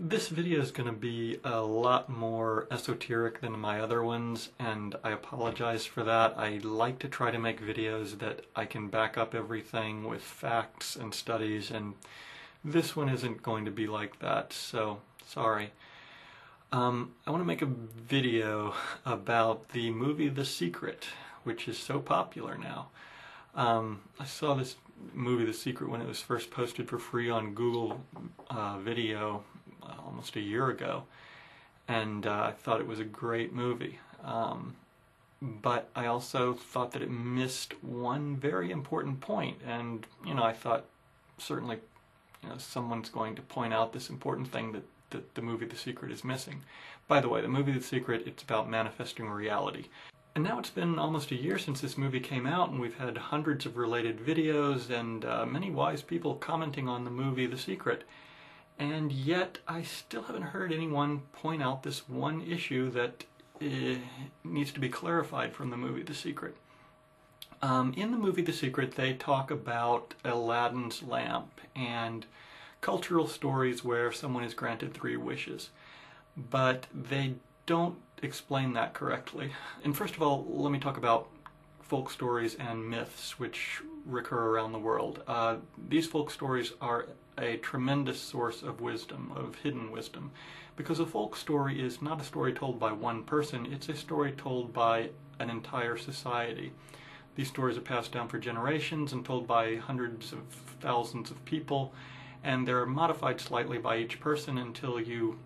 This video is going to be a lot more esoteric than my other ones, and I apologize for that. I like to try to make videos that I can back up everything with facts and studies, and this one isn't going to be like that, so sorry. Um, I want to make a video about the movie The Secret, which is so popular now. Um, I saw this movie The Secret when it was first posted for free on Google uh, Video almost a year ago, and uh, I thought it was a great movie. Um, but I also thought that it missed one very important point, and you know I thought certainly you know someone's going to point out this important thing that, that the movie The Secret is missing. By the way, the movie The Secret it's about manifesting reality. And now it's been almost a year since this movie came out, and we've had hundreds of related videos and uh, many wise people commenting on the movie The Secret. And yet, I still haven't heard anyone point out this one issue that uh, needs to be clarified from the movie The Secret. Um, in the movie The Secret, they talk about Aladdin's lamp and cultural stories where someone is granted three wishes. But they don't explain that correctly. And first of all, let me talk about folk stories and myths which recur around the world. Uh, these folk stories are a tremendous source of wisdom, of hidden wisdom, because a folk story is not a story told by one person, it's a story told by an entire society. These stories are passed down for generations and told by hundreds of thousands of people, and they're modified slightly by each person until you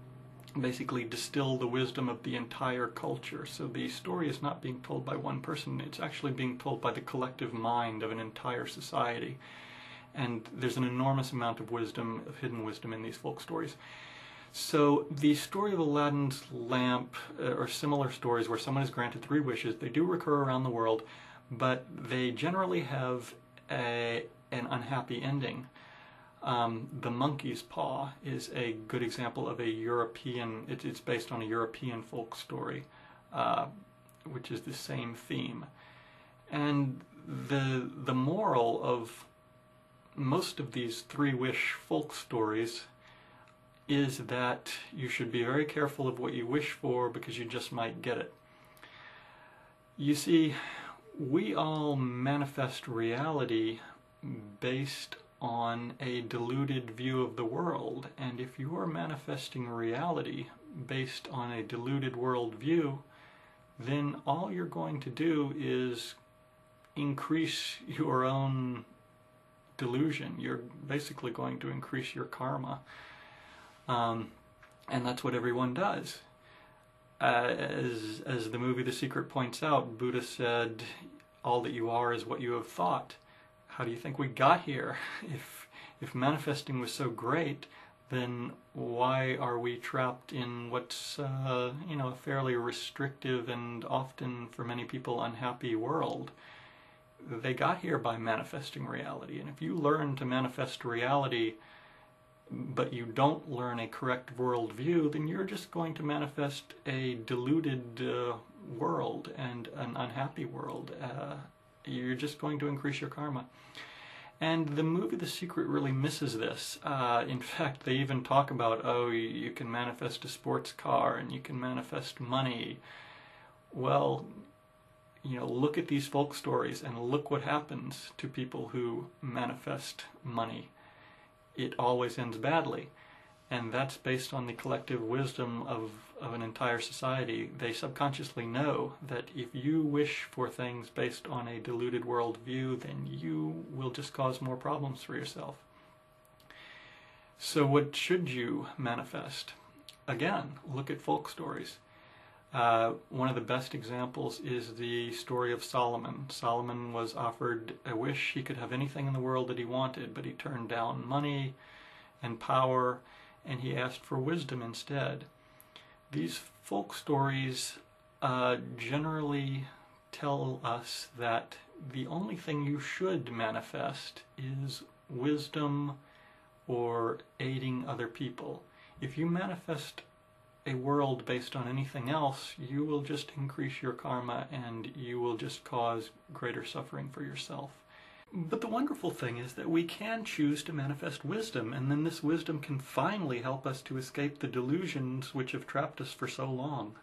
basically distill the wisdom of the entire culture. So the story is not being told by one person, it's actually being told by the collective mind of an entire society. And there's an enormous amount of wisdom, of hidden wisdom in these folk stories. So the story of Aladdin's lamp, uh, or similar stories where someone is granted three wishes, they do recur around the world, but they generally have a, an unhappy ending. Um, the monkey's paw is a good example of a European, it, it's based on a European folk story, uh, which is the same theme. And the, the moral of most of these three wish folk stories is that you should be very careful of what you wish for because you just might get it. You see, we all manifest reality based on a deluded view of the world. And if you are manifesting reality based on a deluded world view, then all you're going to do is increase your own delusion. You're basically going to increase your karma. Um, and that's what everyone does. Uh, as, as the movie The Secret points out, Buddha said, all that you are is what you have thought how do you think we got here? If, if manifesting was so great, then why are we trapped in what's, uh, you know, a fairly restrictive and often, for many people, unhappy world? They got here by manifesting reality, and if you learn to manifest reality but you don't learn a correct worldview, then you're just going to manifest a deluded uh, world and an unhappy world. Uh, you're just going to increase your karma. And the movie The Secret really misses this. Uh, in fact, they even talk about, oh, you can manifest a sports car and you can manifest money. Well, you know, look at these folk stories and look what happens to people who manifest money. It always ends badly. And that's based on the collective wisdom of of an entire society, they subconsciously know that if you wish for things based on a deluded worldview, then you will just cause more problems for yourself. So, what should you manifest? Again, look at folk stories. Uh, one of the best examples is the story of Solomon. Solomon was offered a wish he could have anything in the world that he wanted, but he turned down money and power, and he asked for wisdom instead. These folk stories uh, generally tell us that the only thing you should manifest is wisdom or aiding other people. If you manifest a world based on anything else, you will just increase your karma and you will just cause greater suffering for yourself. But the wonderful thing is that we can choose to manifest wisdom, and then this wisdom can finally help us to escape the delusions which have trapped us for so long.